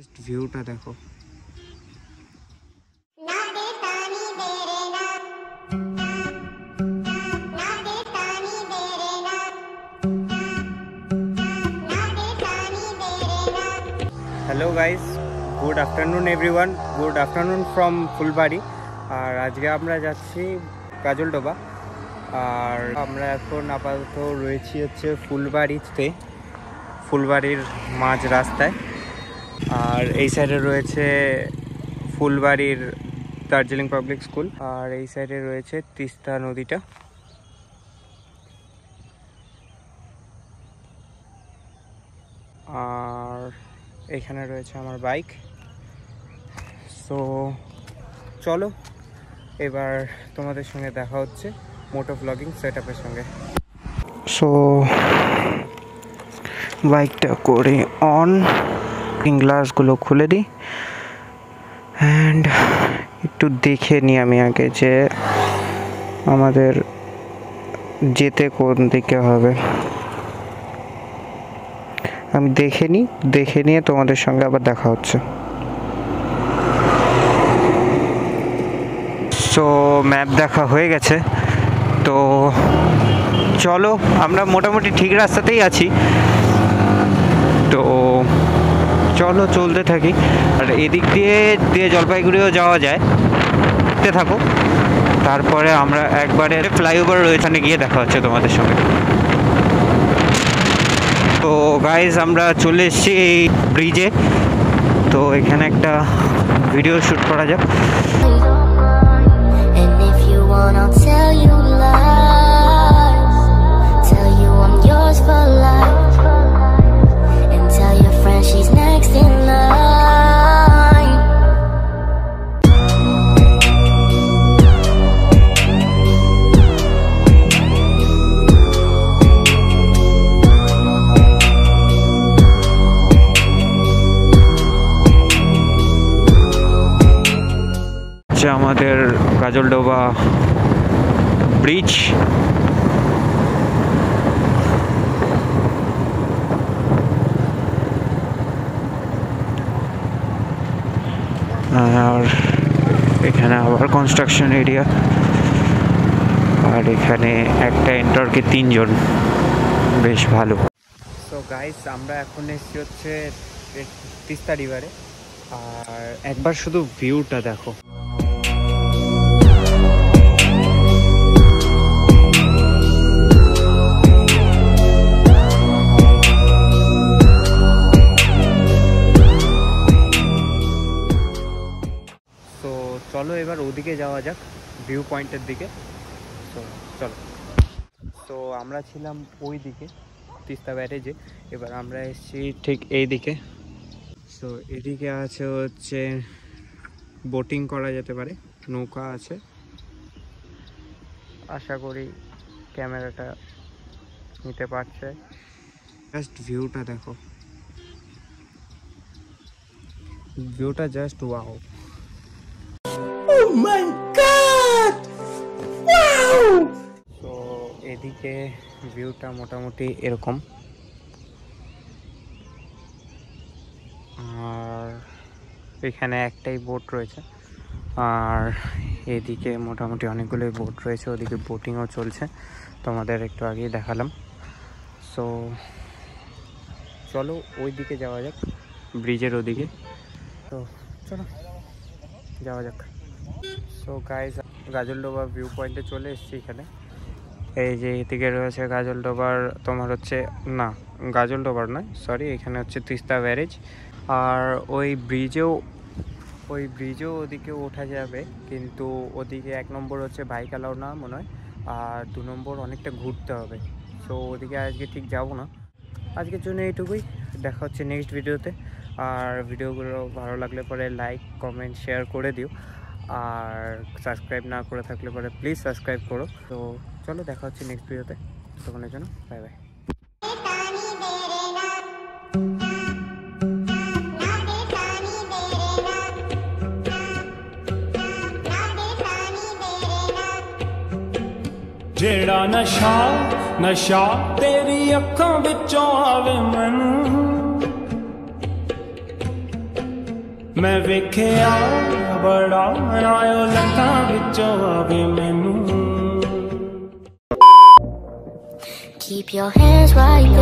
Just ভিউটা দেখো। Hello guys good afternoon everyone good afternoon from Phulbari আর আজকে আমরা যাচ্ছি কাজলডোবা। আর আমরা এখন আপাতত রয়েছি হচ্ছে ফুলবাড়িতে ফুলবাড়ির মাঝ রাস্তায়। আর এই সাইডে রয়েছে ফুলবাড়ির দার্জিলিং পাবলিক স্কুল, আর এই সাইডে রয়েছে তিস্তা নদীটা। আর এখানে রয়েছে আমার বাইক সো চলো, এবার তোমাদের সঙ্গে দেখা হচ্ছে মোটো ব্লগিং সেট সঙ্গে। সো বাইকটা করে অন গ্লাসগুলো খুলে দিই। অ্যান্ড একটু দেখে নিই আমি আগে যে আমাদের যেতে কোন দিকে হবে। আমি দেখে নিই, দেখে নিয়ে তোমাদের সঙ্গে আবার দেখা হচ্ছে। সো ম্যাপ দেখা হয়ে গেছে। তো চলো, আমরা মোটামুটি ঠিক রাস্তাতেই আছি। চলো চলতে থাকি। আর এদিক দিয়ে দিয়ে জলপাইগুড়িও যাওয়া যায়। দেখতে থাকো। তারপরে আমরা একবারে ফ্লাইওভার ওইখানে গিয়ে দেখা হচ্ছে তোমাদের সঙ্গে। তো গাইজ আমরা চলে এসেছি এই ব্রিজে তো এখানে একটা ভিডিও শ্যুট করা যাক। আমাদের গাজলডোবা ব্রিজ আর এখানে আবার কনস্ট্রাকশন এরিয়া আর এখানে একটা এন্টারকে তিনজন। বেশ ভালো। তো গাইস আমরা এখন এসেছি হচ্ছে তিস্তা রিভারে আর একবার শুধু ভিউটা দেখো। চলো এবার ওদিকে যাওয়া যাক ভিউ পয়েন্টের দিকে। তো চলো। তো আমরা ছিলাম ওই দিকে তিস্তা ব্যারেজে। এবার আমরা এসেছি ঠিক এই দিকে তো এদিকে আছে হচ্ছে বোটিং করা যেতে পারে, নৌকা আছে। আশা করি ক্যামেরাটা নিতে পারছে। জাস্ট ভিউটা দেখো। ভিউটা জাস্ট ওয়াও এদিকে ভিউটা মোটামুটি এরকম। আর এখানে একটাই বোট রয়েছে। আর এদিকে মোটামুটি অনেকগুলোই বোট রয়েছে, ওদিকে বোটিংও চলছে। তোমাদের একটু আগেই দেখালাম। সো চলো ওই দিকে যাওয়া যাক ব্রিজের ওদিকে। তো চলো, যাওয়া যাক। সো গাইজ গাজলডোবা ভিউ পয়েন্টে চলে এসেছি এখানে। এই যে এদিকে রয়েছে গাজলডোবার তোমার হচ্ছে, না গাজলডোবার নয় সরি এখানে হচ্ছে তিস্তা ব্যারেজ। আর ওই ব্রিজেও ওই ব্রিজেও ওদিকে ওঠা যাবে, কিন্তু ওদিকে এক নম্বর হচ্ছে বাইক অ্যালাউ না মনে হয়, আর দু নম্বর অনেকটা ঘুরতে হবে। সো ওদিকে আজকে ঠিক যাব না। আজকের জন্য এইটুকুই, দেখা হচ্ছে নেক্সট ভিডিওতে আর ভিডিওগুলো ভালো লাগলে পরে লাইক কমেন্ট শেয়ার করে দিও। আর সাবস্ক্রাইব না করে থাকলে পরে প্লিজ সাবস্ক্রাইব করো। তো চলো দেখা হচ্ছে নেক্সট ভিডিওতে তখনের জন্য বাই বাই ਜਿਹੜਾ ਨਸ਼ਾ ਨਸ਼ਾ ਤੇਰੀ ਅੱਖਾਂ ਵਿੱਚੋਂ ਆਵੇ ਮੈਨੂੰ ਮੈਂ ਵੇਖਿਆ ਬੜਾ ਰਾਇਓ ਲੱਖਾਂ ਵਿੱਚੋਂ ਆਵੇ ਮੈਨੂੰ Keep your hands right